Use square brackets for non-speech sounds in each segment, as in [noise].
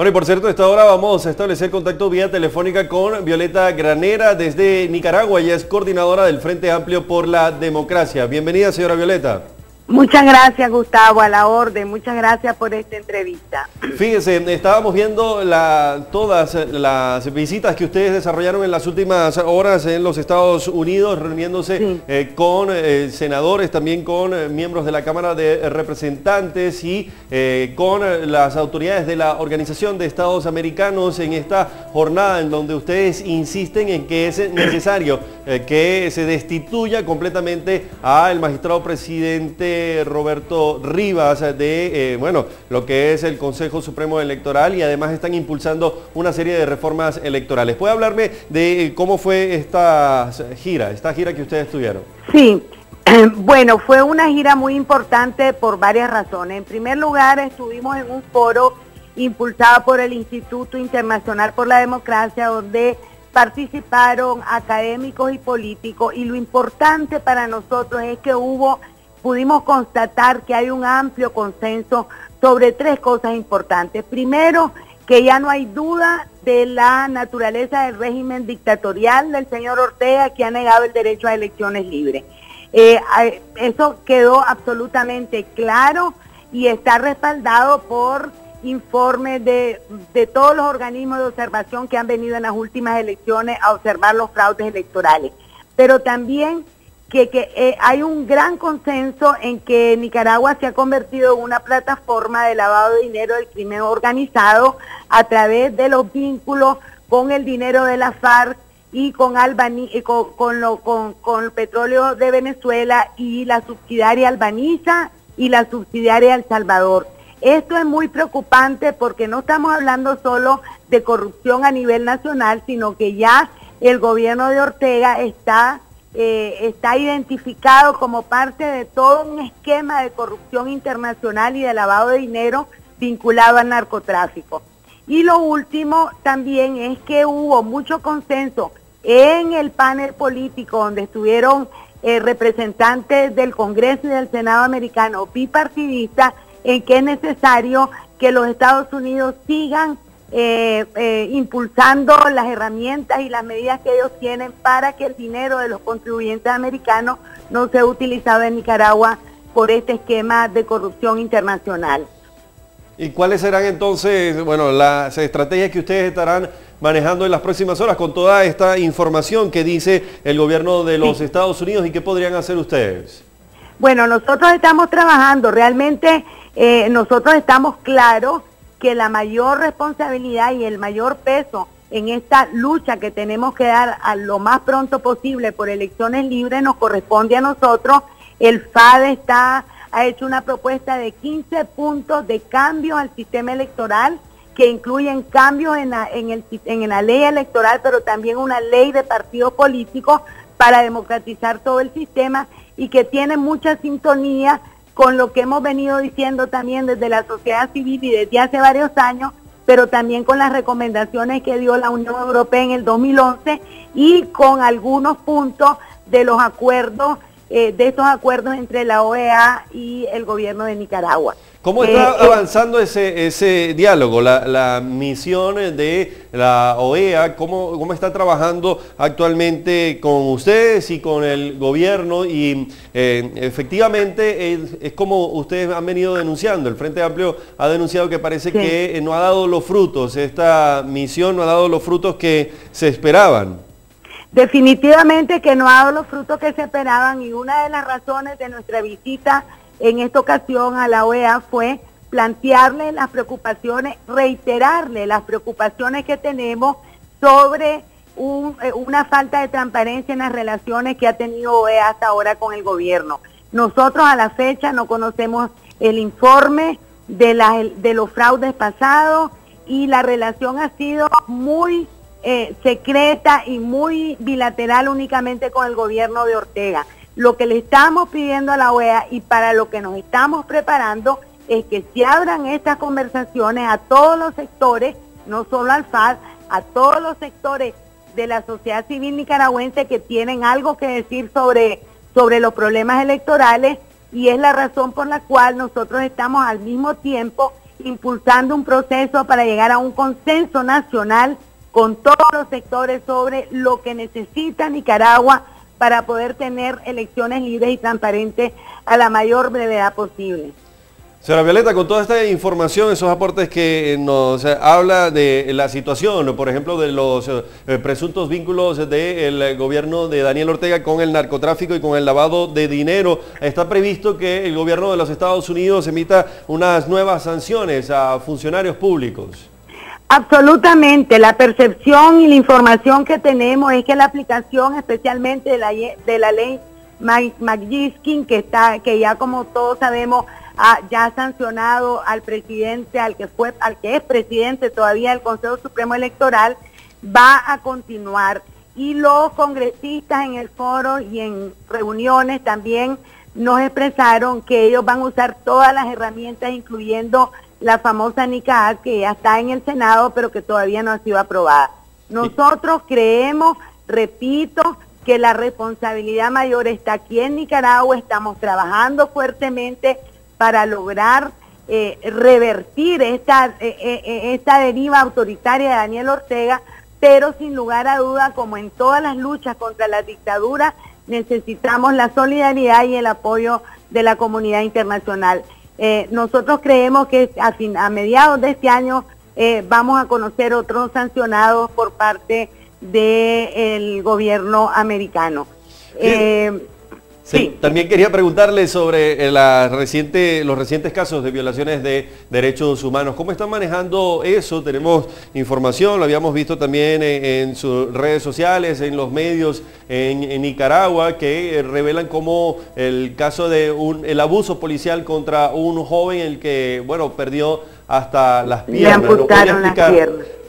Bueno, y por cierto, a esta hora vamos a establecer contacto vía telefónica con Violeta Granera desde Nicaragua. Ella es coordinadora del Frente Amplio por la Democracia. Bienvenida, señora Violeta. Muchas gracias, Gustavo, a la orden. Muchas gracias por esta entrevista. Fíjese, estábamos viendo todas las visitas que ustedes desarrollaron en las últimas horas en los Estados Unidos, reuniéndose eh, con eh, senadores, también con eh, miembros de la Cámara de Representantes y con las autoridades de la Organización de Estados Americanos en esta jornada en donde ustedes insisten en que es necesario que se destituya completamente al magistrado presidente Roberto Rivas de, eh, bueno, lo que es el Consejo Supremo Electoral y además están impulsando una serie de reformas electorales. ¿Puede hablarme de eh, cómo fue esta gira, esta gira que ustedes tuvieron? Sí, [clears throat] bueno, fue una gira muy importante por varias razones. En primer lugar, estuvimos en un foro impulsado por el Instituto Internacional por la Democracia, donde participaron académicos y políticos y lo importante para nosotros es que hubo pudimos constatar que hay un amplio consenso sobre tres cosas importantes. Primero, que ya no hay duda de la naturaleza del régimen dictatorial del señor Ortega que ha negado el derecho a elecciones libres. Eh, eso quedó absolutamente claro y está respaldado por informes de, de, todos los organismos de observación que han venido en las últimas elecciones a observar los fraudes electorales. Pero también que, eh, hay un gran consenso en que Nicaragua se ha convertido en una plataforma de lavado de dinero del crimen organizado a través de los vínculos con el dinero de la FARC y con, Albani, eh, con, con, el petróleo de Venezuela y la subsidiaria Albaniza y la subsidiaria El Salvador. Esto es muy preocupante porque no estamos hablando solo de corrupción a nivel nacional, sino que ya el gobierno de Ortega está eh, está identificado como parte de todo un esquema de corrupción internacional y de lavado de dinero vinculado al narcotráfico. Y lo último también es que hubo mucho consenso en el panel político donde estuvieron eh, representantes del Congreso y del Senado americano bipartidistas en que es necesario que los Estados Unidos sigan eh, eh, impulsando las herramientas y las medidas que ellos tienen para que el dinero de los contribuyentes americanos no sea utilizado en Nicaragua por este esquema de corrupción internacional. ¿Y cuáles serán entonces, bueno, las estrategias que ustedes estarán manejando en las próximas horas con toda esta información que dice el gobierno de los Estados Unidos y qué podrían hacer ustedes? Bueno, nosotros estamos trabajando, realmente eh, nosotros estamos claros que la mayor responsabilidad y el mayor peso en esta lucha que tenemos que dar a lo más pronto posible por elecciones libres nos corresponde a nosotros. El FAD está, ha hecho una propuesta de 15 puntos de cambio al sistema electoral que incluyen cambios en la, en, el, en la ley electoral, pero también una ley de partidos políticos para democratizar todo el sistema y que tiene mucha sintonía con lo que hemos venido diciendo también desde la sociedad civil y desde hace varios años, pero también con las recomendaciones que dio la Unión Europea en el 2011 y con algunos puntos de los acuerdos, eh, de estos acuerdos entre la OEA y el gobierno de Nicaragua. ¿Cómo está eh, eh, avanzando ese, ese diálogo, la, misión de la OEA? ¿cómo, ¿Cómo está trabajando actualmente con ustedes y con el gobierno? Y eh, efectivamente es, como ustedes han venido denunciando. El Frente Amplio ha denunciado que parece que no ha dado los frutos, esta misión no ha dado los frutos que se esperaban. Definitivamente que no ha dado los frutos que se esperaban y una de las razones de nuestra visita en esta ocasión a la OEA fue plantearle las preocupaciones, reiterarle las preocupaciones que tenemos sobre eh, una falta de transparencia en las relaciones que ha tenido OEA hasta ahora con el gobierno. Nosotros a la fecha no conocemos el informe de, los fraudes pasados y la relación ha sido muy eh, secreta y muy bilateral únicamente con el gobierno de Ortega. Lo que le estamos pidiendo a la OEA y para lo que nos estamos preparando es que se abran estas conversaciones a todos los sectores, no solo al FAD, a todos los sectores de la sociedad civil nicaragüense que tienen algo que decir sobre, sobre los problemas electorales y es la razón por la cual nosotros estamos al mismo tiempo impulsando un proceso para llegar a un consenso nacional con todos los sectores sobre lo que necesita Nicaragua para poder tener elecciones libres y transparentes a la mayor brevedad posible. Señora Violeta, con toda esta información, esos aportes que nos habla de la situación, por ejemplo, de los eh, presuntos vínculos del gobierno de Daniel Ortega con el narcotráfico y con el lavado de dinero, está previsto que el gobierno de los Estados Unidos emita unas nuevas sanciones a funcionarios públicos. Absolutamente, la percepción y la información que tenemos es que la aplicación especialmente de la, de la ley Magnitsky, que, está, que ya como todos sabemos ya ha sancionado al presidente, al que fue, al que es presidente todavía del Consejo Supremo Electoral, va a continuar. Y los congresistas en el foro y en reuniones también nos expresaron que ellos van a usar todas las herramientas, incluyendo la famosa NICAD, que ya está en el Senado, pero que todavía no ha sido aprobada. Nosotros creemos, repito, que la responsabilidad mayor está aquí en Nicaragua, estamos trabajando fuertemente para lograr eh, revertir esta, eh, eh, esta deriva autoritaria de Daniel Ortega, pero sin lugar a duda, como en todas las luchas contra la dictadura, necesitamos la solidaridad y el apoyo de la comunidad internacional. Nosotros creemos que a, a, mediados de este año vamos a conocer otros sancionados por parte del gobierno americano. Sí, también quería preguntarle sobre eh, la reciente, los recientes casos de violaciones de derechos humanos. ¿Cómo están manejando eso? Tenemos información, lo habíamos visto también en, sus redes sociales, en los medios en, Nicaragua, que revelan como el caso de un, el abuso policial contra un joven, el que, bueno, perdió hasta las piernas.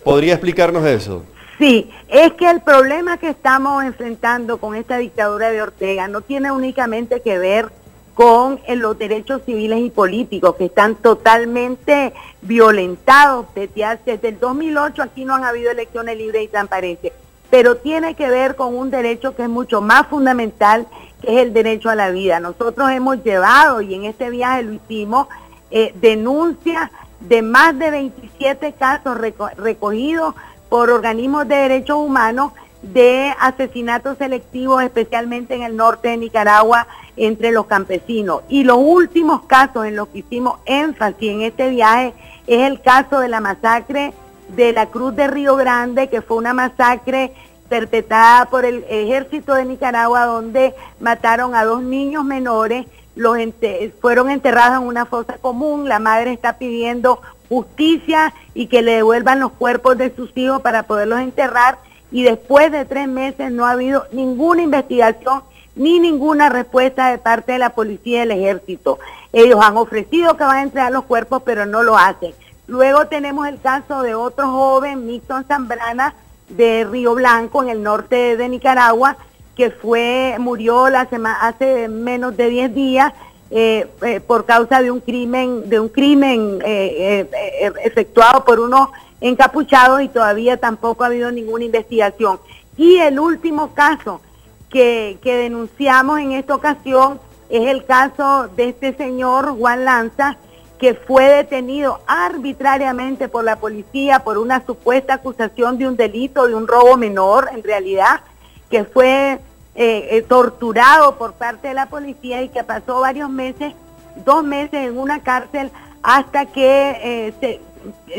¿Podría explicarnos eso? Sí, es que el problema que estamos enfrentando con esta dictadura de Ortega no tiene únicamente que ver con los derechos civiles y políticos que están totalmente violentados desde, desde el 2008 aquí no han habido elecciones libres y transparentes, pero tiene que ver con un derecho que es mucho más fundamental, que es el derecho a la vida. Nosotros hemos llevado, y en este viaje lo hicimos, eh, denuncias de más de 27 casos recogidos por organismos de derechos humanos de asesinatos selectivos, especialmente en el norte de Nicaragua, entre los campesinos. Y los últimos casos en los que hicimos énfasis en este viaje es el caso de la masacre de la Cruz de Río Grande, que fue una masacre perpetrada por el ejército de Nicaragua, donde mataron a dos niños menores, los fueron enterrados en una fosa común, la madre está pidiendo justicia y que le devuelvan los cuerpos de sus hijos para poderlos enterrar y después de tres meses no ha habido ninguna investigación ni ninguna respuesta de parte de la policía y del ejército. Ellos han ofrecido que van a entregar los cuerpos, pero no lo hacen. Luego tenemos el caso de otro joven, Mixon Zambrana, de Río Blanco, en el norte de Nicaragua, que fue, murió hace menos de 10 días eh, eh, por causa de un crimen, de un crimen eh, efectuado por unos encapuchados y todavía tampoco ha habido ninguna investigación. Y el último caso que, que denunciamos en esta ocasión es el caso de este señor Juan Lanza, que fue detenido arbitrariamente por la policía por una supuesta acusación de un delito, de un robo menor en realidad, que fue eh, eh, torturado por parte de la policía y que pasó varios meses, dos meses en una cárcel hasta que eh,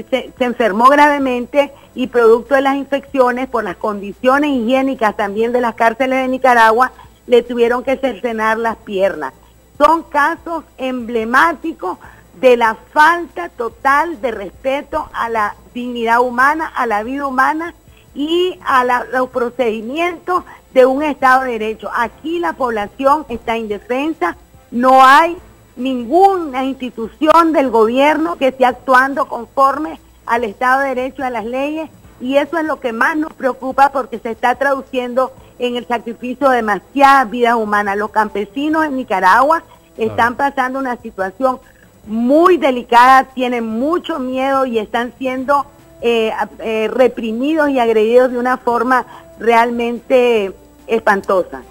se, enfermó gravemente y producto de las infecciones por las condiciones higiénicas también de las cárceles de Nicaragua, le tuvieron que cercenar las piernas. Son casos emblemáticos de la falta total de respeto a la dignidad humana, a la vida humana y a los procedimientos de un Estado de Derecho. Aquí la población está indefensa, no hay ninguna institución del gobierno que esté actuando conforme al Estado de Derecho, a las leyes, y eso es lo que más nos preocupa porque se está traduciendo en el sacrificio de demasiadas vidas humanas. Los campesinos en Nicaragua están pasando una situación muy delicada, tienen mucho miedo y están siendo eh, eh, reprimidos y agredidos de una forma realmente espantosa.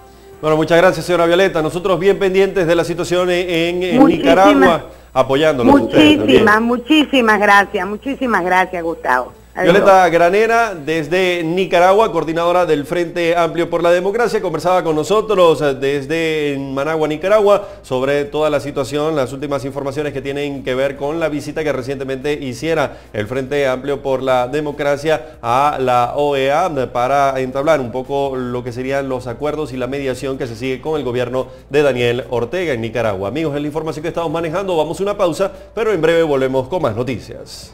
Bueno, muchas gracias, señora Violeta. Nosotros bien pendientes de la situación en, Nicaragua. apoyándolo. Muchísimas, muchísimas gracias, muchísimas gracias Gustavo. Violeta Granera, desde Nicaragua, coordinadora del Frente Amplio por la Democracia, conversaba con nosotros eh, desde Managua, Nicaragua, sobre toda la situación, las últimas informaciones que tienen que ver con la visita que recientemente hiciera el Frente Amplio por la Democracia a la OEA para entablar un poco lo que serían los acuerdos y la mediación que se sigue con el gobierno de Daniel Ortega en Nicaragua. Amigos, es la información que estamos manejando, vamos a una pausa, pero en breve volvemos con más noticias.